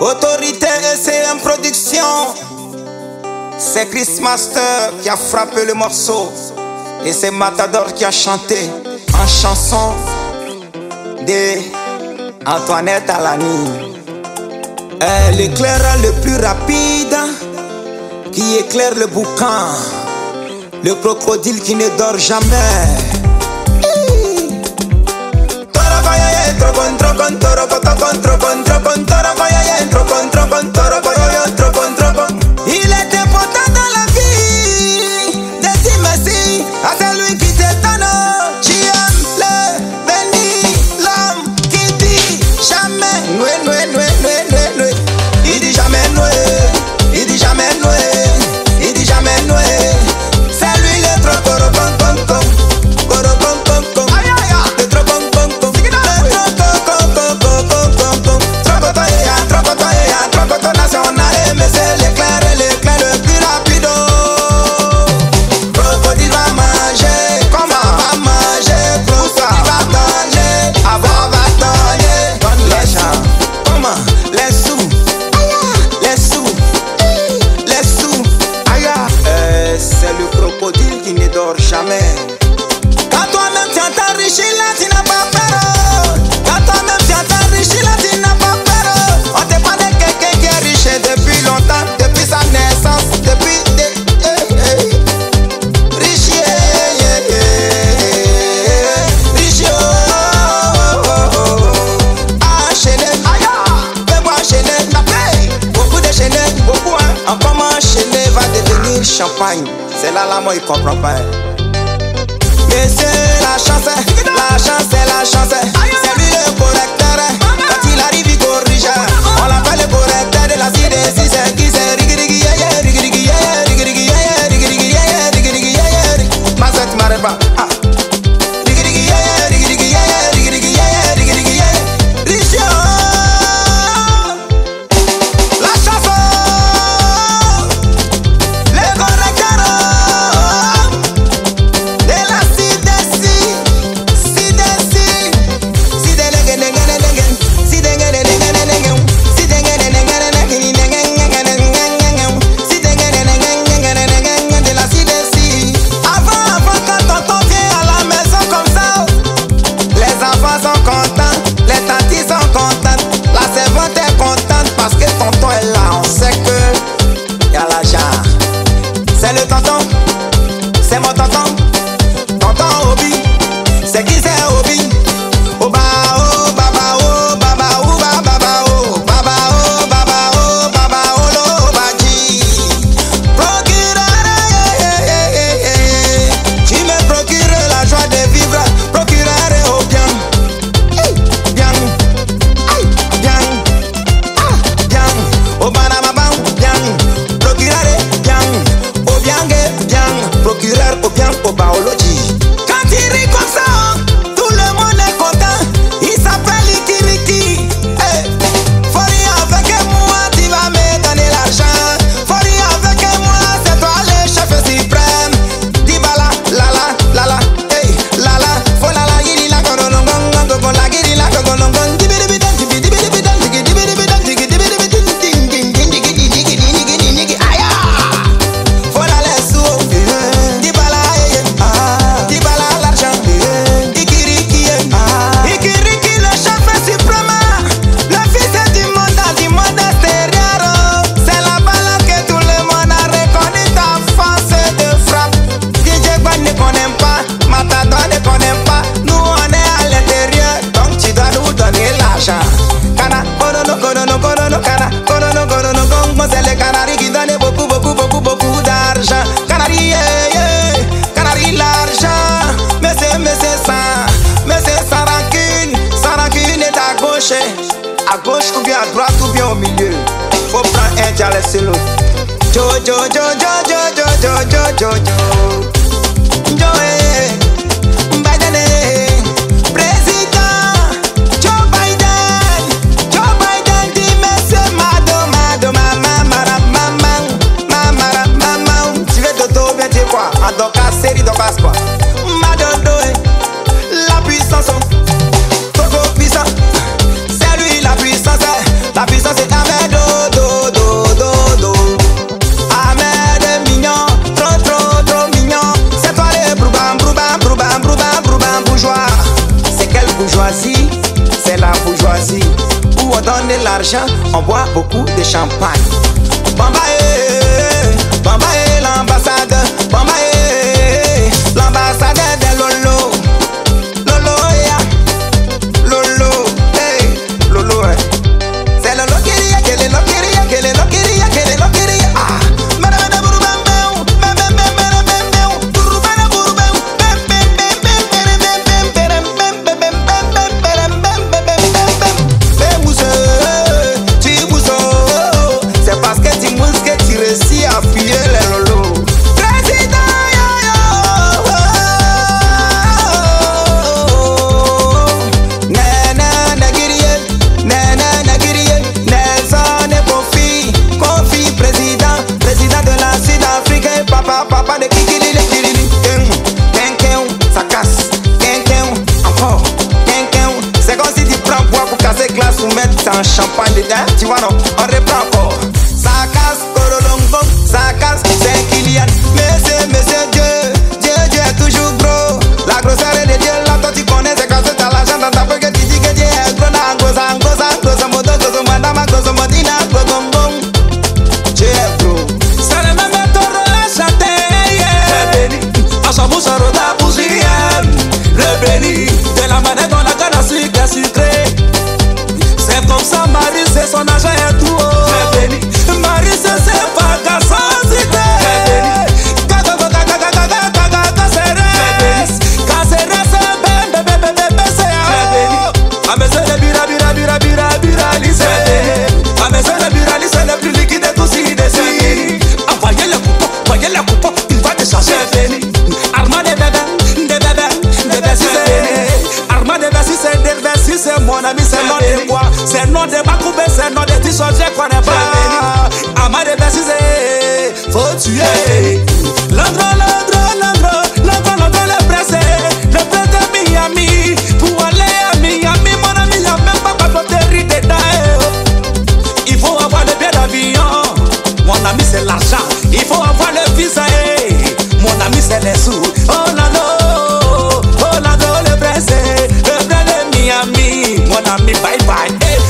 Autorité SCM Production. C'est Chris Master qui a frappé le morceau. Et c'est Matador qui a chanté en chanson de Antoinette Alani. Elle le plus rapide qui éclaire le boucan. Le crocodile qui ne dort jamais. adentro, contro, con toro, coto, contro, contro, con toro, voy adentro, contro, con toro. crocodile qui ne dort jamais. Quand toi-même tu as ta richesse, là tu n'as pas peur. Quand toi-même tu as ta richesse. la moi, il comprend pas. Laissez la chance, la chance, la chance. C'est lui le correct. procurar o piano para o à gauche ou bien à droite ou bien au milieu. Faut prendre un, t'as laissé l'autre. Jo, jo, jo, jo, jo, jo, jo, jo, jo, jo. Jo, eh, eh. on boit beaucoup de champagne. Bambaye, eh, eh, eh, Bambaye l'ambassade, Bambaye. up the kick fight.